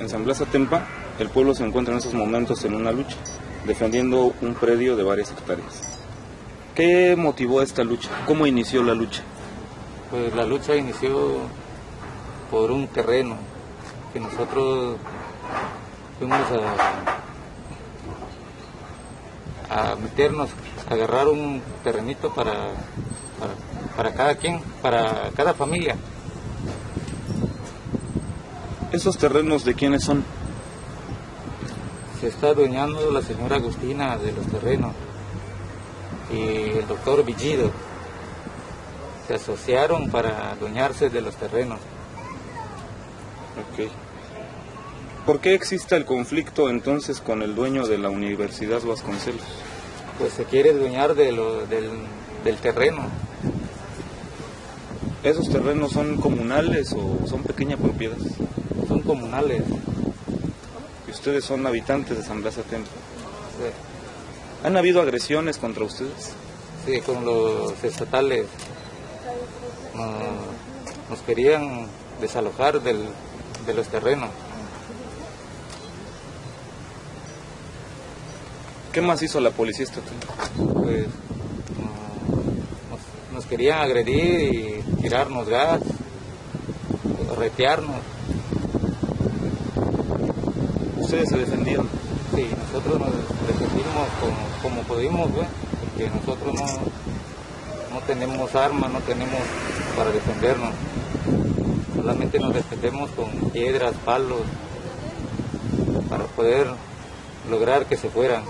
En San Blas Atempa, el pueblo se encuentra en esos momentos en una lucha, defendiendo un predio de varias hectáreas. ¿Qué motivó esta lucha? ¿Cómo inició la lucha? Pues la lucha inició por un terreno que nosotros fuimos a, meternos, a agarrar un terrenito para, para cada quien, para cada familia. ¿Esos terrenos de quiénes son? Se está adueñando la señora Agustina de los terrenos y el doctor Villido. Se asociaron para adueñarse de los terrenos. Ok. ¿Por qué existe el conflicto entonces con el dueño de la Universidad Vasconcelos? Pues se quiere adueñar de lo- del, del terreno. ¿Esos terrenos son comunales o son pequeñas propiedades? Comunales. Y ustedes son habitantes de San Blas. Sí. ¿Han habido agresiones contra ustedes? Sí, con los estatales nos, nos querían desalojar del- de los terrenos. ¿Qué más hizo la policía estatal? Pues no- nos, nos querían agredir y tirarnos gas, retearnos. Ustedes se defendieron. Sí, nosotros nos defendimos como, como pudimos, güey, porque nosotros no, no tenemos armas, no tenemos para defendernos. Solamente nos defendemos con piedras, palos, para poder lograr que se fueran.